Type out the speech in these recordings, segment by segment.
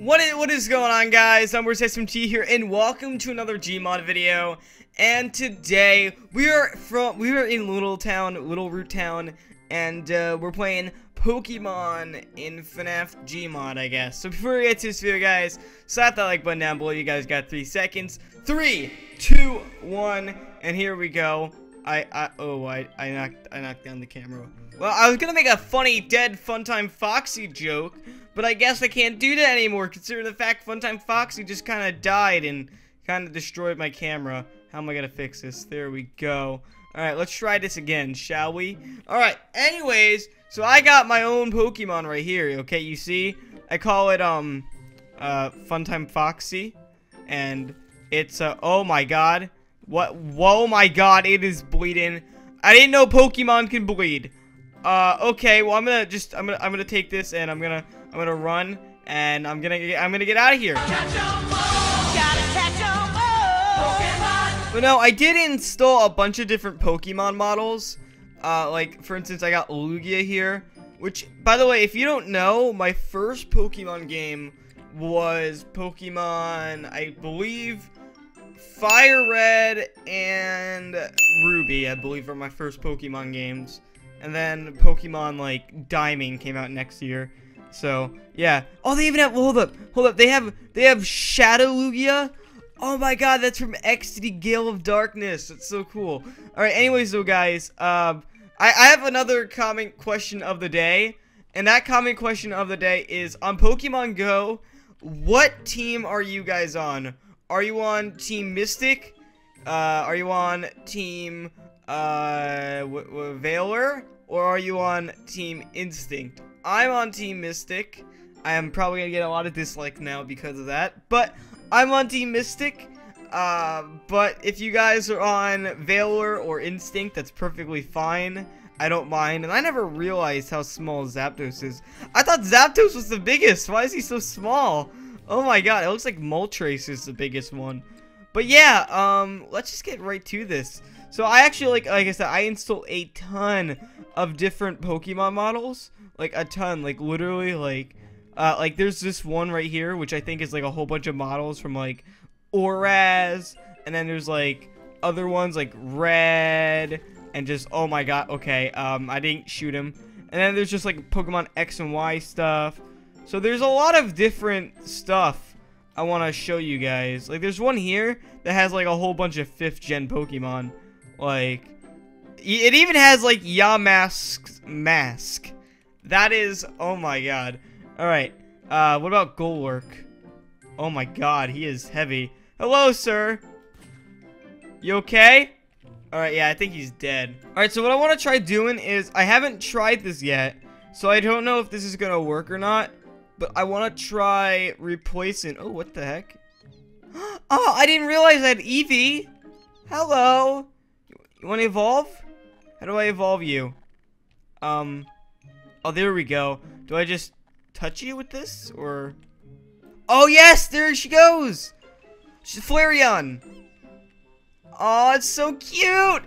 What is, what is going on guys? I'm SMT here and welcome to another Gmod video. And today we are from we are in Little Town, Littleroot Town, and uh, we're playing Pokemon in FNAF Gmod, I guess. So before we get to this video, guys, slap that like button down below. You guys got three seconds. Three, two, one, and here we go. I, I, oh, I, I knocked, I knocked down the camera. Well, I was gonna make a funny dead Funtime Foxy joke, but I guess I can't do that anymore, considering the fact Funtime Foxy just kind of died and kind of destroyed my camera. How am I gonna fix this? There we go. Alright, let's try this again, shall we? Alright, anyways, so I got my own Pokemon right here, okay, you see? I call it, um, uh, Funtime Foxy, and it's, uh, oh my god. What? Whoa, my god, it is bleeding. I didn't know Pokemon can bleed. Uh, okay, well, I'm gonna just, I'm gonna, I'm gonna take this, and I'm gonna, I'm gonna run, and I'm gonna, I'm gonna get out of here. But no, I did install a bunch of different Pokemon models. Uh, like, for instance, I got Lugia here. Which, by the way, if you don't know, my first Pokemon game was Pokemon, I believe, Fire Red and Ruby, I believe, are my first Pokemon games. And then Pokemon, like, Diamond came out next year. So, yeah. Oh, they even have, hold up, hold up, they have, they have Shadow Lugia? Oh my god, that's from XD Gale of Darkness. That's so cool. Alright, anyways though, guys, um, I, I have another comment question of the day. And that comment question of the day is, on Pokemon Go, what team are you guys on? Are you on Team Mystic? Uh, are you on Team, uh, Valor? Or are you on Team Instinct? I'm on Team Mystic. I am probably gonna get a lot of dislikes now because of that. But I'm on Team Mystic. Uh, but if you guys are on Valor or Instinct, that's perfectly fine. I don't mind. And I never realized how small Zapdos is. I thought Zapdos was the biggest. Why is he so small? Oh my god, it looks like Moltres is the biggest one. But yeah, um, let's just get right to this. So I actually, like, like I said, I installed a ton of different Pokemon models. Like, a ton. Like, literally, like, uh, like, there's this one right here, which I think is, like, a whole bunch of models from, like, ORAS. And then there's, like, other ones, like, Red. And just, oh my god, okay, um, I didn't shoot him. And then there's just, like, Pokemon X and Y stuff. So there's a lot of different stuff I want to show you guys. Like, there's one here that has, like, a whole bunch of 5th gen Pokemon. Like, it even has, like, Yamask's mask. That is, oh my god. Alright, uh, what about Golurk? Oh my god, he is heavy. Hello, sir. You okay? Alright, yeah, I think he's dead. Alright, so what I want to try doing is, I haven't tried this yet, so I don't know if this is going to work or not, but I want to try replacing, oh, what the heck? Oh, I didn't realize I had Eevee. Hello. You want to evolve? How do I evolve you? Um, oh, there we go. Do I just touch you with this, or? Oh, yes, there she goes. She's Flareon. Oh, it's so cute.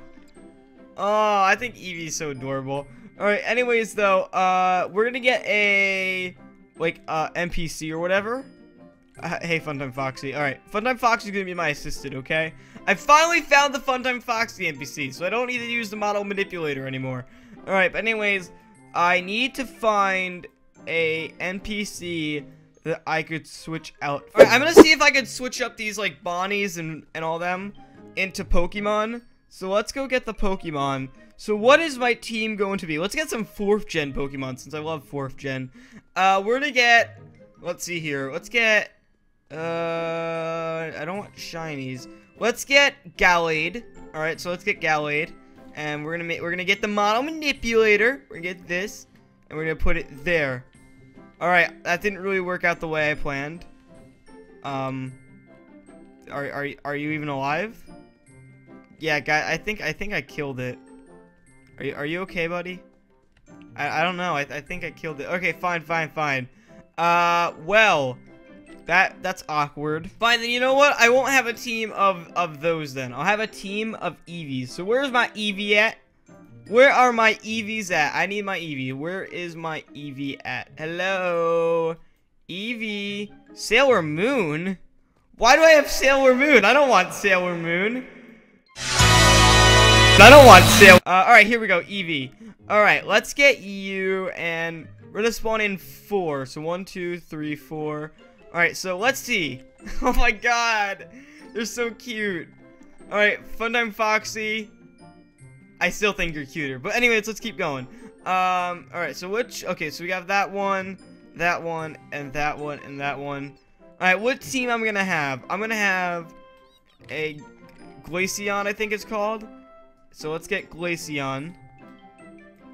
Oh, I think Eevee's so adorable. All right, anyways, though, uh, we're gonna get a, like, uh, NPC or whatever. Uh, hey, Funtime Foxy. All right, Funtime Foxy is gonna be my assistant, okay? I finally found the Funtime Foxy NPC, so I don't need to use the model manipulator anymore. All right, but anyways, I need to find a NPC that I could switch out. All right, I'm gonna see if I could switch up these like Bonnies and and all them into Pokemon. So let's go get the Pokemon. So what is my team going to be? Let's get some 4th gen Pokemon since I love 4th gen. Uh, we're gonna get, let's see here. Let's get, uh, I don't want shinies. Let's get Gallade. All right, so let's get Gallade. And we're gonna make, we're gonna get the model manipulator. We're gonna get this, and we're gonna put it there. All right, that didn't really work out the way I planned. Um, are are are you even alive? Yeah, guy, I think I think I killed it. Are you are you okay, buddy? I I don't know. I I think I killed it. Okay, fine, fine, fine. Uh, well, that that's awkward. Fine, then you know what? I won't have a team of of those then. I'll have a team of Eevees. So where's my Eevee at? Where are my Eevees at? I need my Eevee. Where is my Eevee at? Hello, Eevee, Sailor Moon. Why do I have Sailor Moon? I don't want Sailor Moon. I don't want Sailor. Uh, all right, here we go. Eevee. All right, let's get you, and we're gonna spawn in four. So one, two, three, four. All right, so let's see. oh my God, they're so cute. All right, Funtime Foxy. I still think you're cuter, but anyways, let's keep going. Um, all right, so which? Okay, so we have that one, that one, and that one, and that one. All right, what team I'm gonna have? I'm gonna have a Glaceon, I think it's called. So let's get Glaceon.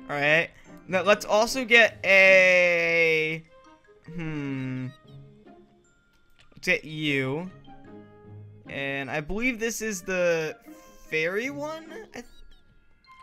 Alright. Now let's also get a... Hmm. Let's get you. And I believe this is the fairy one? I, th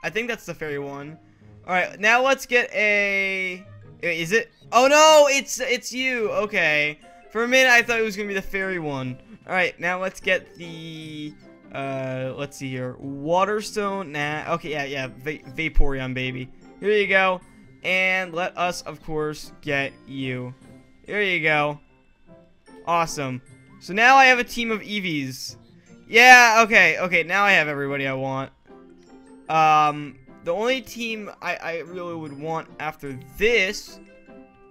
I think that's the fairy one. Alright, now let's get a... Is it? Oh no, it's it's you. Okay. For a minute, I thought it was going to be the fairy one. Alright, now let's get the... Uh, let's see here. Waterstone. Nah. Okay, yeah, yeah. Va Vaporeon, baby. Here you go. And let us, of course, get you. Here you go. Awesome. So now I have a team of Eevees. Yeah, okay, okay. Now I have everybody I want. Um, the only team I, I really would want after this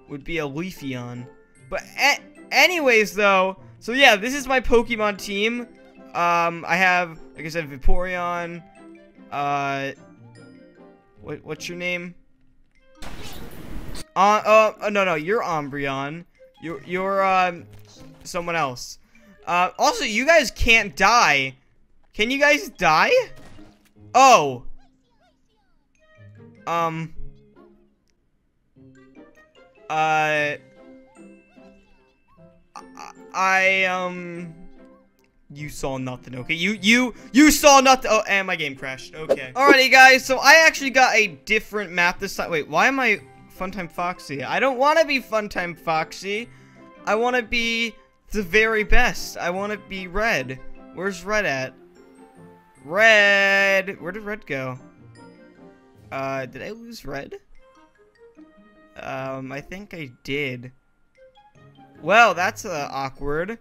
would be a Leafeon. But anyways, though, so yeah, this is my Pokemon team. Um, I have, like I said, Vaporeon. Uh, what, what's your name? Uh, uh, oh, no, no, you're Umbreon. You're, you're, um, someone else. Uh, also, you guys can't die. Can you guys die? Oh. Um. Uh. I, I um. You saw nothing, okay? You, you, you saw nothing. Oh, and my game crashed. Okay. Alrighty, guys. So I actually got a different map this time. Wait, why am I Funtime Foxy? I don't want to be Funtime Foxy. I want to be the very best. I want to be Red. Where's Red at? Red. Where did Red go? Uh, did I lose Red? Um, I think I did. Well, that's uh, awkward.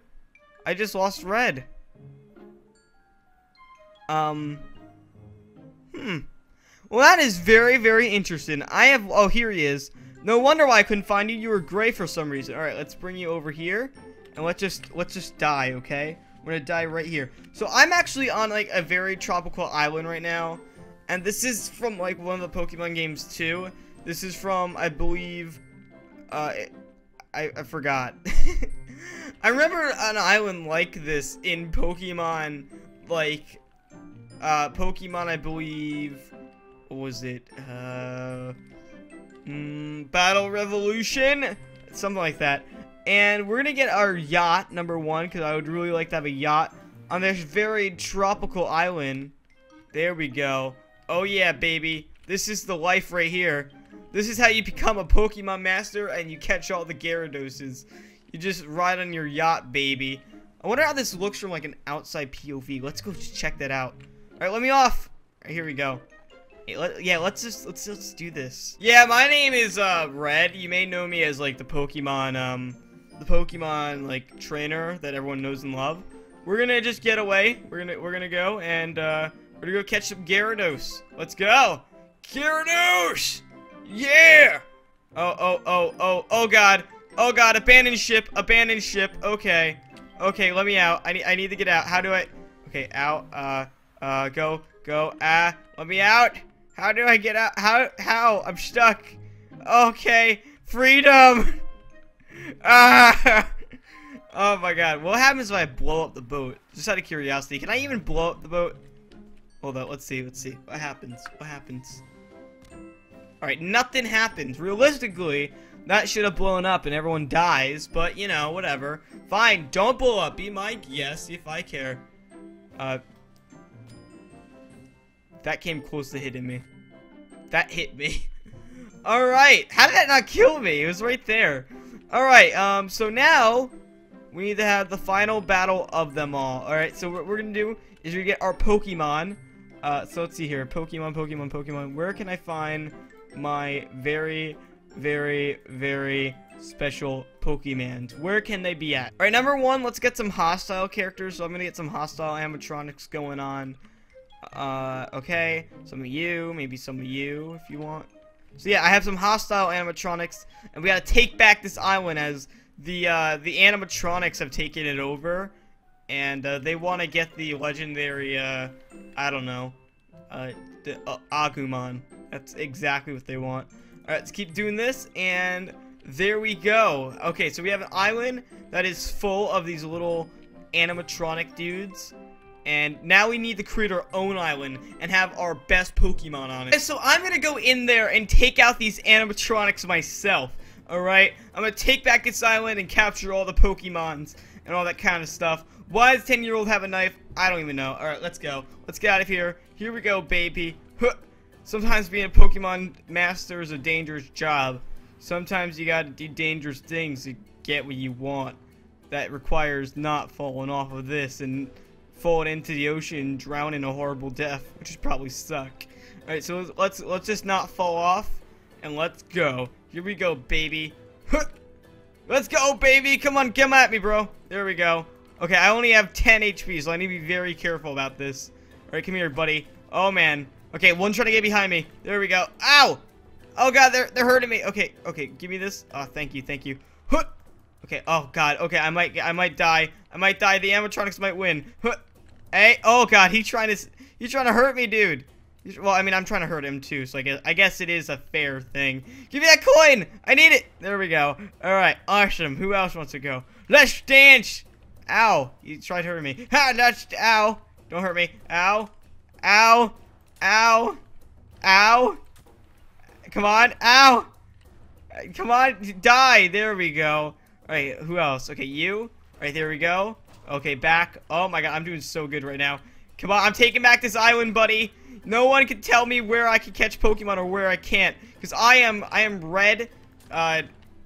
I just lost Red. Um. Hmm. Well, that is very, very interesting. I have... Oh, here he is. No wonder why I couldn't find you. You were gray for some reason. All right, let's bring you over here. And let's just... Let's just die, okay? We're gonna die right here. So, I'm actually on, like, a very tropical island right now. And this is from, like, one of the Pokemon games, too. This is from, I believe... Uh... I, I forgot. I remember an island like this in Pokemon, like, uh, Pokemon, I believe, was it, uh, mm, Battle Revolution? Something like that. And we're gonna get our yacht, number one, because I would really like to have a yacht on this very tropical island. There we go. Oh yeah, baby. This is the life right here. This is how you become a Pokemon Master and you catch all the Gyaradoses. You just ride on your yacht, baby. I wonder how this looks from like an outside POV. Let's go check that out. All right, let me off. Here we go. Hey, let, yeah, let's just let's let's do this. Yeah, my name is uh Red. You may know me as like the Pokemon um the Pokemon like trainer that everyone knows and love. We're gonna just get away. We're gonna we're gonna go and uh we're gonna go catch some Gyarados. Let's go, Gyarados! Yeah! Oh oh oh oh oh God! Oh God! Abandoned ship! Abandoned ship! Okay, okay. Let me out. I need I need to get out. How do I? Okay, out. Uh. Uh, go, go, ah, let me out. How do I get out? How, how? I'm stuck. Okay, freedom. ah. Oh my god, what happens if I blow up the boat? Just out of curiosity, can I even blow up the boat? Hold on, let's see, let's see. What happens? What happens? Alright, nothing happens. Realistically, that should have blown up and everyone dies, but, you know, whatever. Fine, don't blow up. Be my guest if I care. Uh, that came close to hitting me. That hit me. Alright. How did that not kill me? It was right there. Alright, um, so now we need to have the final battle of them all. Alright, so what we're gonna do is we get our Pokemon. Uh, so let's see here. Pokemon, Pokemon, Pokemon. Where can I find my very, very, very special Pokemons. Where can they be at? All right, number one, let's get some hostile characters. So I'm gonna get some hostile animatronics going on. Uh, okay, some of you, maybe some of you if you want. So yeah, I have some hostile animatronics, and we gotta take back this island as the uh, the animatronics have taken it over, and uh, they want to get the legendary, uh, I don't know, uh, the uh, Agumon. That's exactly what they want. All right, let's keep doing this, and there we go. Okay, so we have an island that is full of these little animatronic dudes. And now we need to create our own island and have our best Pokemon on it. So I'm gonna go in there and take out these animatronics myself. Alright? I'm gonna take back this island and capture all the Pokemons and all that kind of stuff. Why does 10 year old have a knife? I don't even know. Alright, let's go. Let's get out of here. Here we go, baby. Sometimes being a Pokemon master is a dangerous job. Sometimes you gotta do dangerous things to get what you want. That requires not falling off of this and falling into the ocean, drowning a horrible death, which is probably suck. Alright, so let's let's just not fall off and let's go. Here we go, baby. Let's go, baby. Come on, come at me, bro. There we go. Okay, I only have 10 HP, so I need to be very careful about this. Alright, come here, buddy. Oh, man. Okay, one trying to get behind me. There we go. Ow! Oh, God, they're, they're hurting me. Okay, okay, give me this. Oh, thank you, thank you. Okay, oh, God. Okay, I might I might die. I might die. The animatronics might win. Hey, oh, God, he's trying to... He's trying to hurt me, dude. Well, I mean, I'm trying to hurt him too, so I guess I guess it is a fair thing. Give me that coin! I need it! There we go. Alright, awesome. Who else wants to go? Let's dance! Ow! You tried hurting me. Ha! Let's... Ow! Don't hurt me. Ow! Ow! Ow! Ow! Come on! Ow! Come on! Die! There we go. Alright, who else? Okay, you? Alright, there we go. Okay, back. Oh my god, I'm doing so good right now. Come on, I'm taking back this island, buddy. No one can tell me where I can catch Pokemon or where I can't. Because I am, I am red. Uh,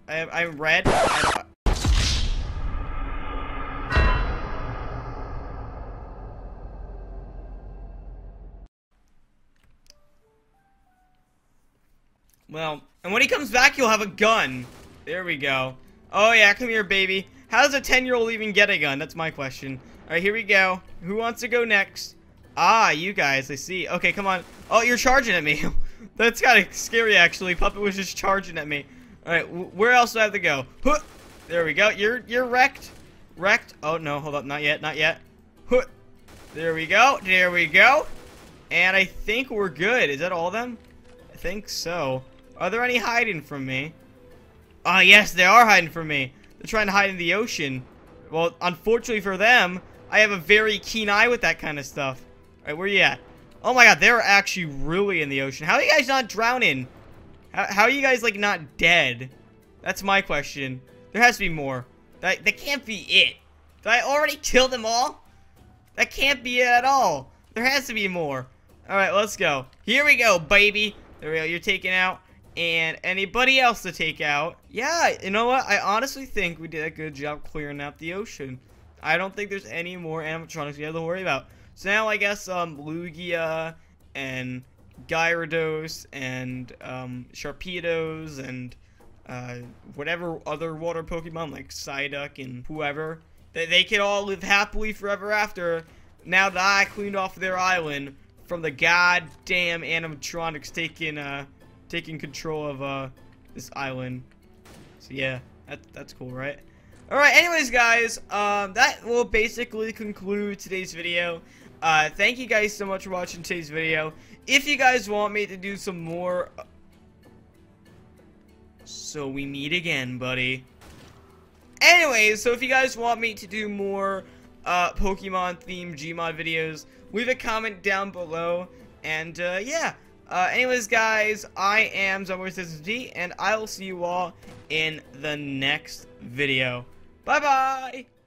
I am, I am red. I, Well, and when he comes back, he'll have a gun. There we go. Oh, yeah, come here, baby. How does a 10-year-old even get a gun? That's my question. All right, here we go. Who wants to go next? Ah, you guys, I see. Okay, come on. Oh, you're charging at me. That's kind of scary, actually. Puppet was just charging at me. All right, where else do I have to go? Huh. There we go. You're you're wrecked. Wrecked. Oh, no, hold up. Not yet, not yet. Huh. There we go. There we go. And I think we're good. Is that all of them? I think so. Are there any hiding from me? Ah, oh, yes, they are hiding from me. They're trying to hide in the ocean. Well, unfortunately for them, I have a very keen eye with that kind of stuff. Alright, where are you at? Oh my god, they're actually really in the ocean. How are you guys not drowning? How, how are you guys, like, not dead? That's my question. There has to be more. That, that can't be it. Did I already kill them all? That can't be it at all. There has to be more. Alright, let's go. Here we go, baby. There we go. You're taking out. And anybody else to take out. Yeah, you know what? I honestly think we did a good job clearing out the ocean. I don't think there's any more animatronics we have to worry about. So now I guess um, Lugia and Gyarados and um, Sharpedos and uh, whatever other water Pokemon like Psyduck and whoever, they, they can all live happily forever after now that I cleaned off their island from the goddamn animatronics taking uh taking control of uh this island. So yeah, that, that's cool, right? Alright, anyways guys, um, that will basically conclude today's video. Uh, thank you guys so much for watching today's video. If you guys want me to do some more... So we meet again, buddy. Anyways, so if you guys want me to do more uh, Pokemon-themed Gmod videos, leave a comment down below. And, uh, yeah. Uh, anyways, guys, I am ZomboSSD, and I will see you all in the next video. Bye-bye!